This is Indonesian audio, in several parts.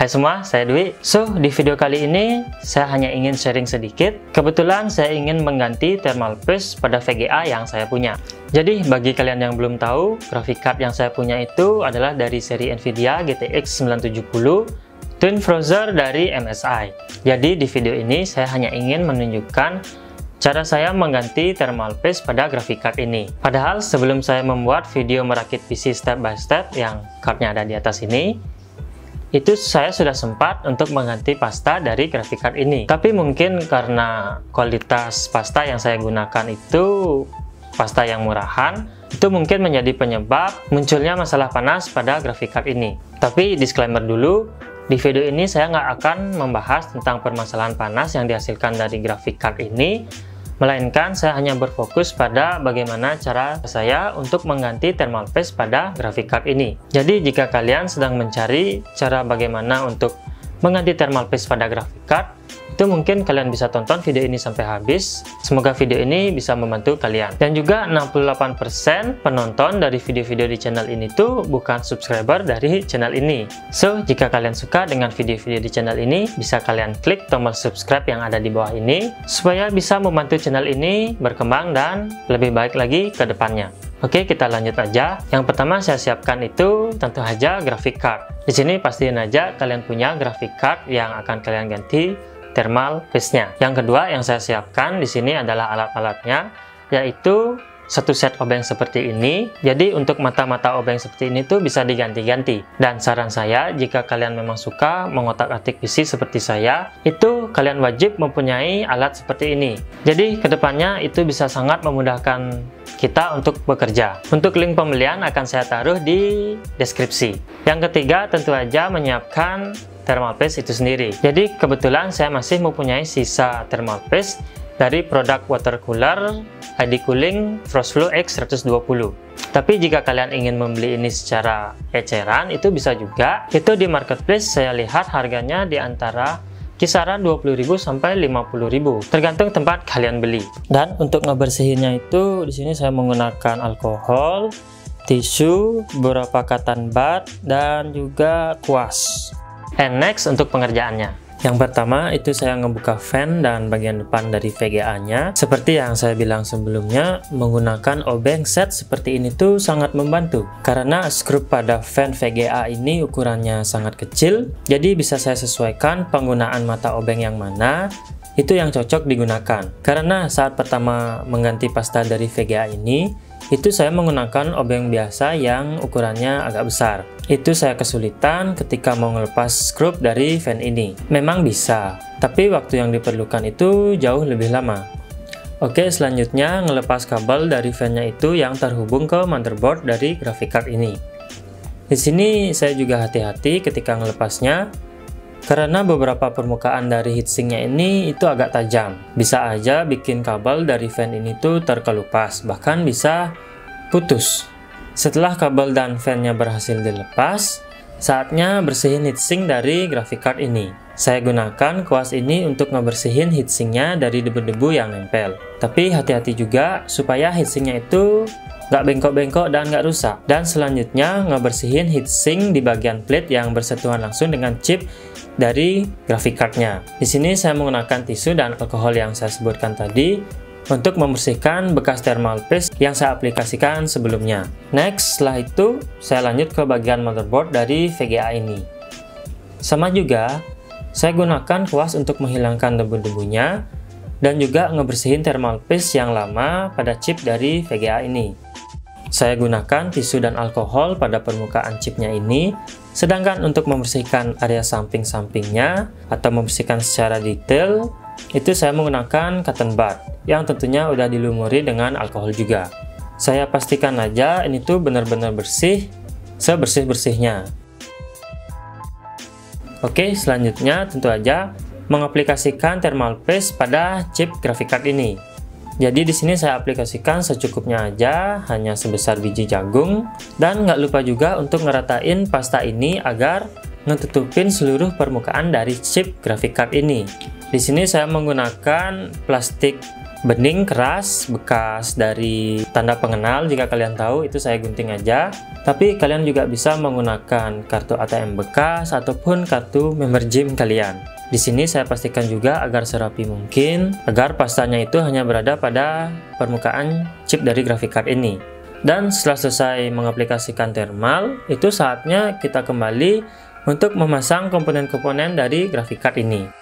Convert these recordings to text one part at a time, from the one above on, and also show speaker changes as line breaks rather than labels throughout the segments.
Hai semua, saya Dwi. So, di video kali ini saya hanya ingin sharing sedikit. Kebetulan saya ingin mengganti thermal paste pada VGA yang saya punya. Jadi, bagi kalian yang belum tahu, graphic card yang saya punya itu adalah dari seri Nvidia GTX 970 Twin Frozer dari MSI. Jadi, di video ini saya hanya ingin menunjukkan cara saya mengganti thermal paste pada graphic card ini. Padahal sebelum saya membuat video merakit PC step by step yang cardnya ada di atas ini, itu saya sudah sempat untuk mengganti pasta dari graphic card ini. Tapi mungkin karena kualitas pasta yang saya gunakan itu pasta yang murahan itu mungkin menjadi penyebab munculnya masalah panas pada graphic card ini. Tapi disclaimer dulu di video ini saya nggak akan membahas tentang permasalahan panas yang dihasilkan dari graphic card ini melainkan saya hanya berfokus pada bagaimana cara saya untuk mengganti thermal paste pada graphic card ini. Jadi jika kalian sedang mencari cara bagaimana untuk mengganti thermal paste pada graphic card, itu mungkin kalian bisa tonton video ini sampai habis. Semoga video ini bisa membantu kalian. Dan juga 68% penonton dari video-video di channel ini tuh bukan subscriber dari channel ini. So, jika kalian suka dengan video-video di channel ini, bisa kalian klik tombol subscribe yang ada di bawah ini, supaya bisa membantu channel ini berkembang dan lebih baik lagi ke depannya. Oke, kita lanjut aja. Yang pertama saya siapkan itu tentu saja graphic card. Di sini pastiin aja kalian punya graphic card yang akan kalian ganti thermal paste-nya. Yang kedua yang saya siapkan di sini adalah alat-alatnya, yaitu satu set obeng seperti ini. Jadi untuk mata-mata obeng seperti ini tuh bisa diganti-ganti. Dan saran saya, jika kalian memang suka mengotak-atik PC seperti saya, itu kalian wajib mempunyai alat seperti ini. Jadi ke depannya itu bisa sangat memudahkan kita untuk bekerja. Untuk link pembelian akan saya taruh di deskripsi. Yang ketiga tentu saja menyiapkan thermal paste itu sendiri. Jadi kebetulan saya masih mempunyai sisa thermal paste dari produk water cooler ID Cooling Frostflow X120. Tapi jika kalian ingin membeli ini secara eceran itu bisa juga. Itu di marketplace saya lihat harganya di antara kisaran 20.000 sampai 50.000 tergantung tempat kalian beli. Dan untuk ngebersihinnya itu di sini saya menggunakan alkohol, tisu, beberapa cotton bud dan juga kuas. And next untuk pengerjaannya. Yang pertama itu saya ngebuka fan dan bagian depan dari VGA-nya. Seperti yang saya bilang sebelumnya, menggunakan obeng set seperti ini tuh sangat membantu. Karena skrup pada fan VGA ini ukurannya sangat kecil, jadi bisa saya sesuaikan penggunaan mata obeng yang mana, itu yang cocok digunakan. Karena saat pertama mengganti pasta dari VGA ini, itu saya menggunakan obeng biasa yang ukurannya agak besar. Itu saya kesulitan ketika mau ngelepas skrup dari fan ini. Memang bisa, tapi waktu yang diperlukan itu jauh lebih lama. Oke, selanjutnya ngelepas kabel dari fan-nya itu yang terhubung ke motherboard dari graphic card ini. Di sini saya juga hati-hati ketika ngelepasnya, karena beberapa permukaan dari heatsinknya ini itu agak tajam. Bisa aja bikin kabel dari fan ini tuh terkelupas, bahkan bisa putus. Setelah kabel dan fan-nya berhasil dilepas, saatnya bersihin heatsink dari graphic card ini. Saya gunakan kuas ini untuk ngebersihin heatsinknya dari debu-debu yang nempel. Tapi hati-hati juga supaya heatsinknya itu nggak bengkok-bengkok dan nggak rusak. Dan selanjutnya ngebersihin heatsink di bagian plate yang bersentuhan langsung dengan chip dari graphic cardnya. Di sini saya menggunakan tisu dan alkohol yang saya sebutkan tadi untuk membersihkan bekas thermal paste yang saya aplikasikan sebelumnya. Next, setelah itu saya lanjut ke bagian motherboard dari VGA ini. Sama juga, saya gunakan kuas untuk menghilangkan debu-debunya dan juga ngebersihin thermal paste yang lama pada chip dari VGA ini. Saya gunakan tisu dan alkohol pada permukaan chipnya ini, sedangkan untuk membersihkan area samping-sampingnya atau membersihkan secara detail, itu saya menggunakan cotton bud yang tentunya udah dilumuri dengan alkohol juga. Saya pastikan aja ini tuh benar-benar bersih, sebersih-bersihnya. Oke, selanjutnya tentu aja mengaplikasikan thermal paste pada chip graphic card ini. Jadi di sini saya aplikasikan secukupnya aja, hanya sebesar biji jagung, dan nggak lupa juga untuk ngeratain pasta ini agar ngetutupin seluruh permukaan dari chip graphic card ini. Di sini saya menggunakan plastik bening keras bekas dari tanda pengenal jika kalian tahu itu saya gunting aja. Tapi kalian juga bisa menggunakan kartu ATM bekas ataupun kartu member gym kalian. Di sini saya pastikan juga agar serapi mungkin agar pastanya itu hanya berada pada permukaan chip dari graphic card ini. Dan setelah selesai mengaplikasikan thermal itu saatnya kita kembali untuk memasang komponen-komponen dari graphic card ini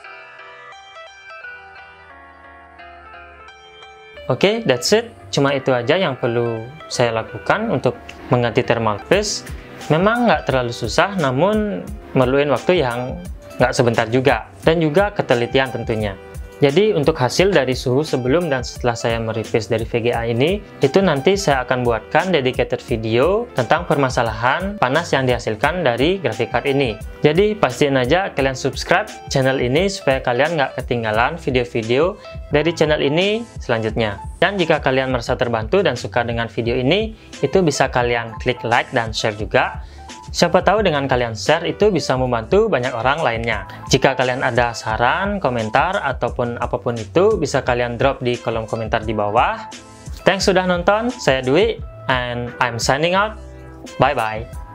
Oke, okay, that's it. Cuma itu aja yang perlu saya lakukan untuk mengganti thermal paste. Memang nggak terlalu susah, namun memerlukan waktu yang nggak sebentar juga. Dan juga ketelitian tentunya. Jadi untuk hasil dari suhu sebelum dan setelah saya meripis dari VGA ini, itu nanti saya akan buatkan dedicated video tentang permasalahan panas yang dihasilkan dari graphic card ini. Jadi pastiin aja kalian subscribe channel ini supaya kalian nggak ketinggalan video-video dari channel ini selanjutnya. Dan jika kalian merasa terbantu dan suka dengan video ini, itu bisa kalian klik like dan share juga Siapa tahu dengan kalian share itu bisa membantu banyak orang lainnya. Jika kalian ada saran, komentar, ataupun apa pun itu, bisa kalian drop di kolom komentar di bawah. Thanks sudah nonton, saya Dwi, and I'm signing out. Bye-bye.